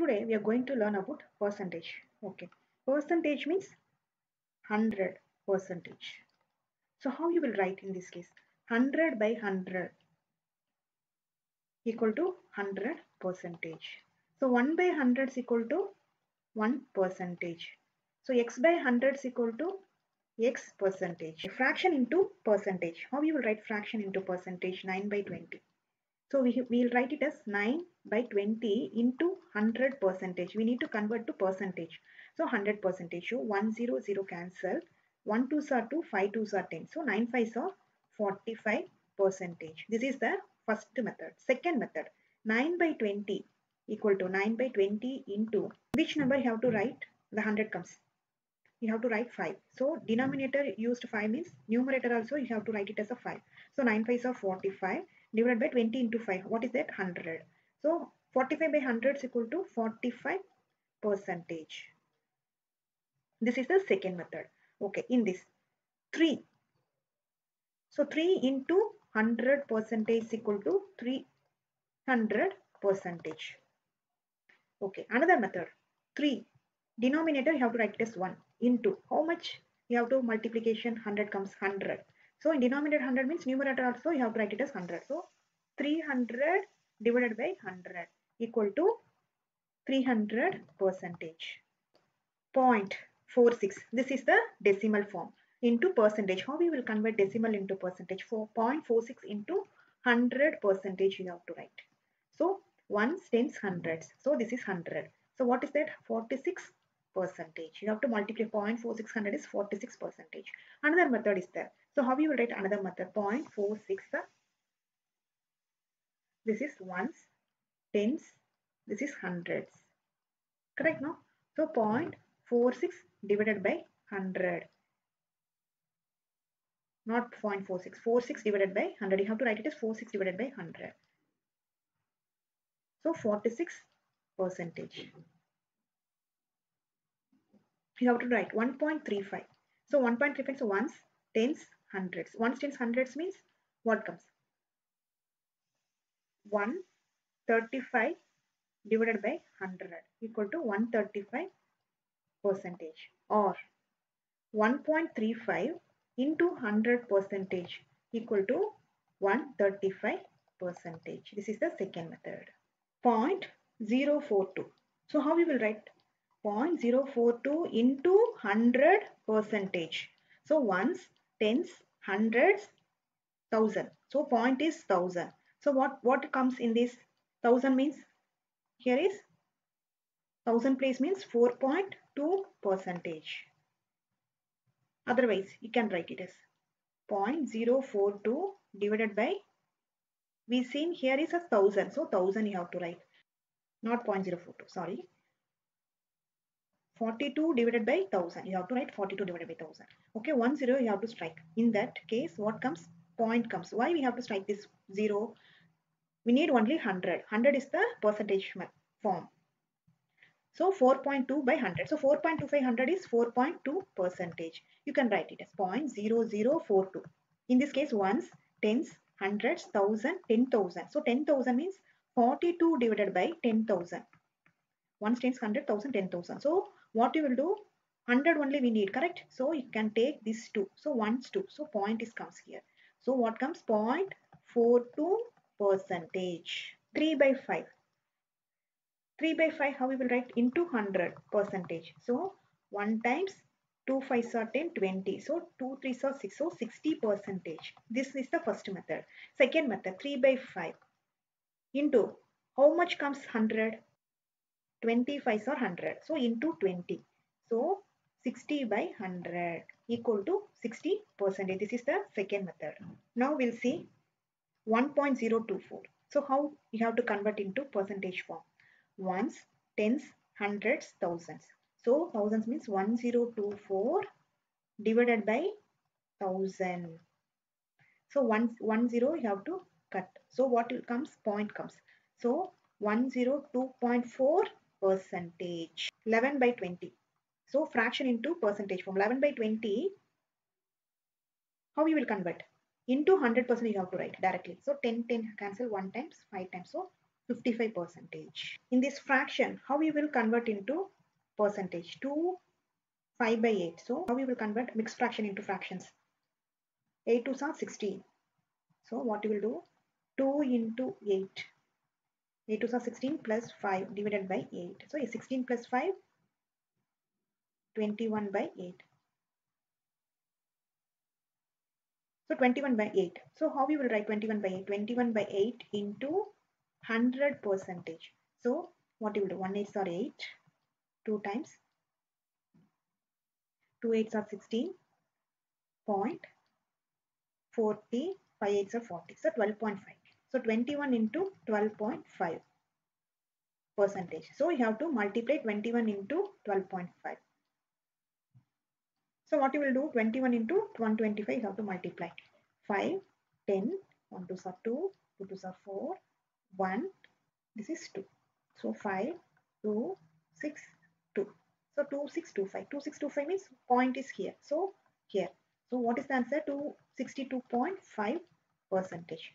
Today we are going to learn about percentage. Okay, percentage means 100 percentage. So how you will write in this case? 100 by 100 equal to 100 percentage. So 1 by 100 is equal to 1 percentage. So x by 100 is equal to x percentage. Fraction into percentage. How you will write fraction into percentage? 9 by 20. So we will write it as 9 by 20 into 100 percentage. We need to convert to percentage. So 100 percentage. So 1 0 0 cancel. 1 2s are 2, 5 2s are 10. So 9 5s are 45 percentage. This is the first method. Second method. 9 by 20 equal to 9 by 20 into which number you have to write? The 100 comes. You have to write 5. So denominator used 5 means numerator also you have to write it as a 5. So 9 5s are 45 divided by 20 into 5. What is that? 100. So 45 by 100 is equal to 45 percentage. This is the second method. Okay, in this 3. So 3 into 100 percentage is equal to 300 percentage. Okay, another method 3. Denominator you have to write it as 1 into how much you have to multiplication 100 comes 100 so in denominator 100 means numerator also you have to write it as 100. So 300 divided by 100 equal to 300 percentage. 0.46. This is the decimal form into percentage. How we will convert decimal into percentage? For 0.46 into 100 percentage you have to write. So ones, tens, hundreds. So this is 100. So what is that? 46 percentage. You have to multiply 0.4600 is 46 percentage. Another method is there. So how you will write another method? 0.46. This is ones, tens, this is hundreds. Correct no? So 0.46 divided by 100. Not 0.46. 46 divided by 100. You have to write it as 46 divided by 100. So 46 percentage you have to write 1.35. So 1.35 so ones, tens, hundreds. Ones, tens, hundreds means what comes? 135 divided by 100 equal to 135 percentage or 1.35 into 100 percentage equal to 135 percentage. This is the second method. Point 042. So how we will write 0.042 into 100 percentage. So ones, tens, hundreds, thousand. So point is thousand. So what, what comes in this? Thousand means here is thousand place means 4.2 percentage. Otherwise you can write it as 0.042 divided by we seen here is a thousand. So thousand you have to write not 0.042 sorry 42 divided by 1000 you have to write 42 divided by 1000 okay one zero you have to strike in that case what comes point comes why we have to strike this zero we need only 100 100 is the percentage form. So 4.2 by 100 so 4.2500 is 4.2 percentage. You can write it as 0.0042 in this case ones tens hundreds thousand ten thousand. So 10000 means 42 divided by 10000 ones tens hundred thousand ten thousand. So what you will do? 100 only we need correct? So you can take this 2 so ones 2 so point is comes here. So what comes? 0.42 percentage. 3 by 5 3 by 5 how we will write? Into 100 percentage. So 1 times 2 5s are 10 20 so 2 3s are 6 so 60 percentage. This is the first method. Second method 3 by 5 into how much comes 100 25 are 100. So into 20. So 60 by 100 equal to 60 percentage. This is the second method. Now we'll see 1.024. So how you have to convert into percentage form? Ones, tens, hundreds, thousands. So thousands means 1024 divided by 1000. So one, one zero you have to cut. So what will comes? Point comes. So 102.4 percentage 11 by 20 so fraction into percentage from 11 by 20 how we will convert into 100 percent you have to write directly so 10 10 cancel 1 times 5 times so 55 percentage. In this fraction, how we will convert into percentage? 2, 5 by 8. So how we will convert mixed fraction into fractions? 8 2s are 16. So what you will do? 2 into 8. 8 2s are 16 plus 5 divided by 8. So 16 plus 5, 21 by 8. So 21 by 8. So how we will write 21 by 8? 21 by 8 into 100 percentage. So what you will do? 1 8s are 8, 2 times 2 8s are 16, point 40, 5 8s are 40. So 12.5. So 21 into 12.5 percentage. So you have to multiply 21 into 12.5. So what you will do 21 into 125 you have to multiply 5, 10, 1 2 are 2, 2 2 are 4, 1, this is 2. So 5, 2, 6, 2. So 2625. 2625 means point is here. So here. So what is the answer? 262.5 percentage.